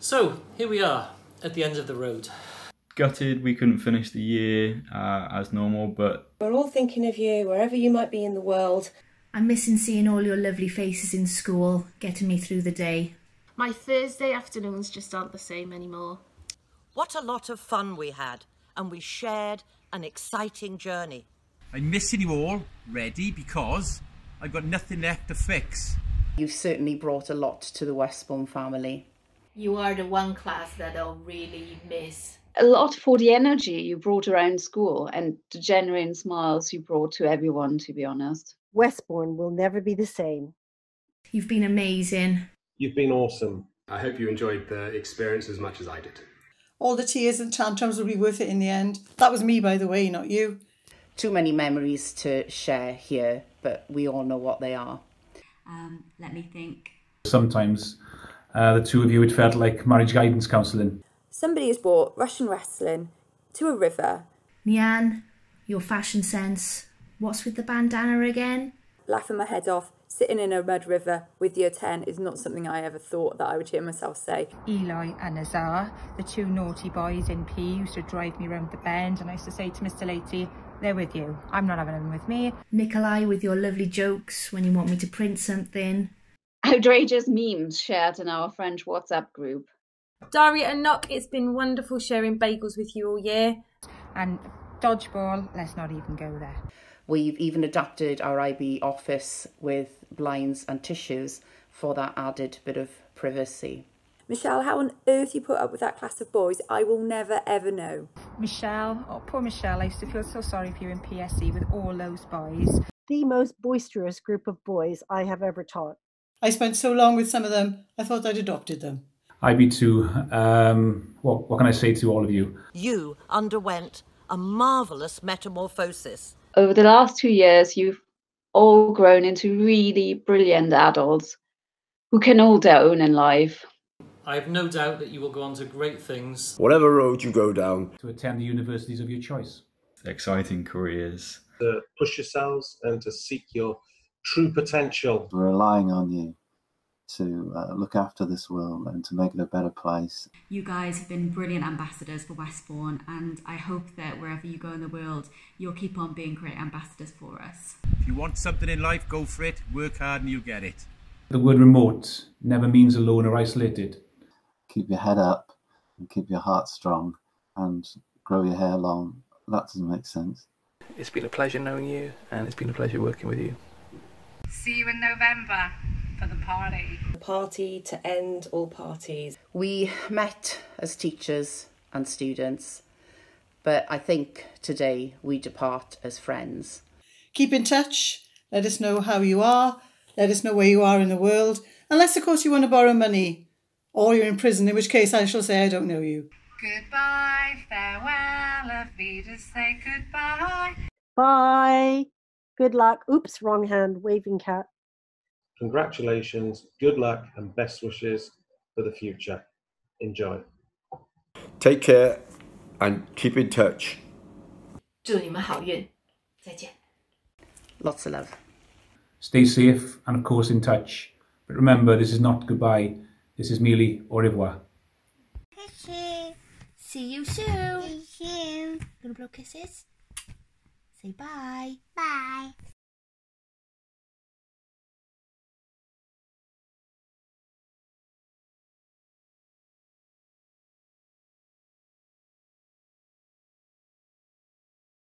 So, here we are at the end of the road. Gutted we couldn't finish the year uh, as normal, but We're all thinking of you wherever you might be in the world. I'm missing seeing all your lovely faces in school, getting me through the day. My Thursday afternoons just aren't the same anymore. What a lot of fun we had, and we shared an exciting journey. I'm missing you all, ready, because I've got nothing left to fix. You've certainly brought a lot to the Westbourne family. You are the one class that I'll really miss. a lot for the energy you brought around school and the genuine smiles you brought to everyone, to be honest. Westbourne will never be the same. You've been amazing. You've been awesome. I hope you enjoyed the experience as much as I did. All the tears and tantrums will be worth it in the end. That was me, by the way, not you. Too many memories to share here, but we all know what they are. Um, let me think. Sometimes uh, the two of you, it felt like marriage guidance counselling. Somebody has brought Russian wrestling to a river. Nian, your fashion sense. What's with the bandana again? Laughing my head off, sitting in a mud river with year 10 is not something I ever thought that I would hear myself say. Eli and Nazar, the two naughty boys in P, used to drive me round the bend, and I used to say to Mr. Latey, they're with you. I'm not having them with me. Nikolai with your lovely jokes when you want me to print something. Outrageous memes shared in our French WhatsApp group. Daria and Nock, it's been wonderful sharing bagels with you all year. And dodgeball, let's not even go there. We've even adapted our IB office with blinds and tissues for that added bit of privacy. Michelle, how on earth you put up with that class of boys, I will never ever know. Michelle, oh poor Michelle, I used to feel so sorry for you in PSE with all those boys. The most boisterous group of boys I have ever taught. I spent so long with some of them, I thought I'd adopted them. IB2, um, what, what can I say to all of you? You underwent a marvellous metamorphosis. Over the last two years, you've all grown into really brilliant adults who can all their own in life. I have no doubt that you will go on to great things. Whatever road you go down. To attend the universities of your choice. exciting careers. To push yourselves and to seek your true potential. We're relying on you to uh, look after this world and to make it a better place. You guys have been brilliant ambassadors for Westbourne, and I hope that wherever you go in the world, you'll keep on being great ambassadors for us. If you want something in life, go for it, work hard, and you'll get it. The word remote never means alone or isolated. Keep your head up and keep your heart strong and grow your hair long. That doesn't make sense. It's been a pleasure knowing you, and it's been a pleasure working with you. See you in November for the party. The party to end all parties. We met as teachers and students, but I think today we depart as friends. Keep in touch. Let us know how you are. Let us know where you are in the world. Unless, of course, you want to borrow money or you're in prison, in which case I shall say I don't know you. Goodbye, farewell, auf to say goodbye. Bye. Good luck. Oops, wrong hand. Waving cat. Congratulations, good luck, and best wishes for the future. Enjoy. Take care and keep in touch. 祝你们好运，再见。 Lots of love. Stay safe and, of course, in touch. But remember, this is not goodbye. This is merely au revoir. See you soon. See you soon. Gonna blow kisses. Say bye. Bye.